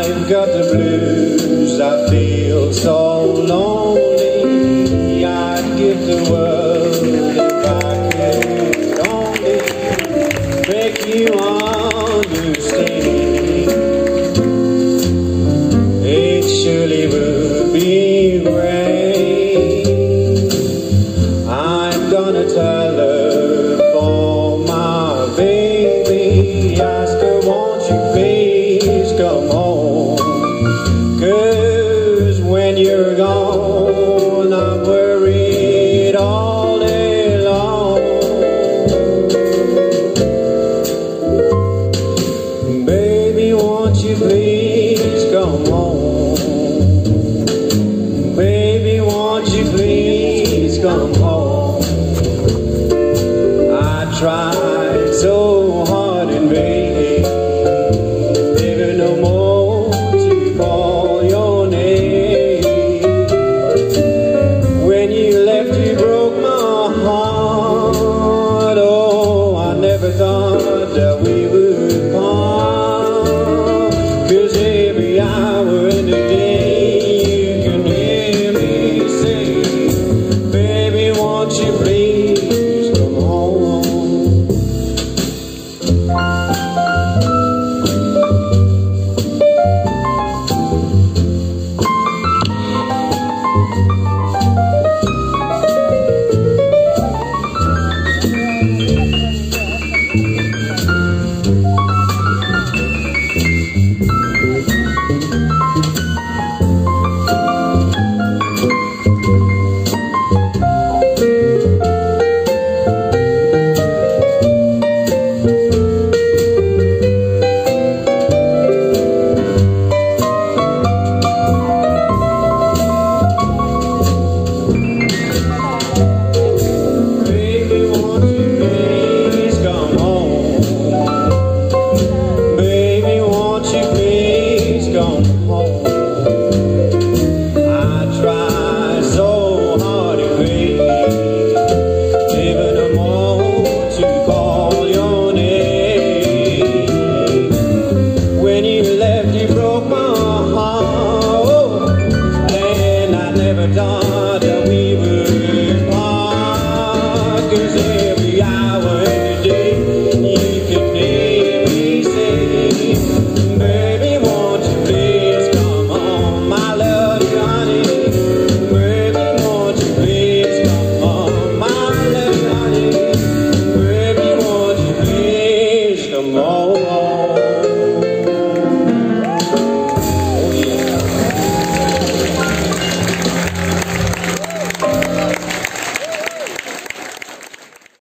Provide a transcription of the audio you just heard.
I've got the blues, I feel so lonely. I'd give the world you please come on? We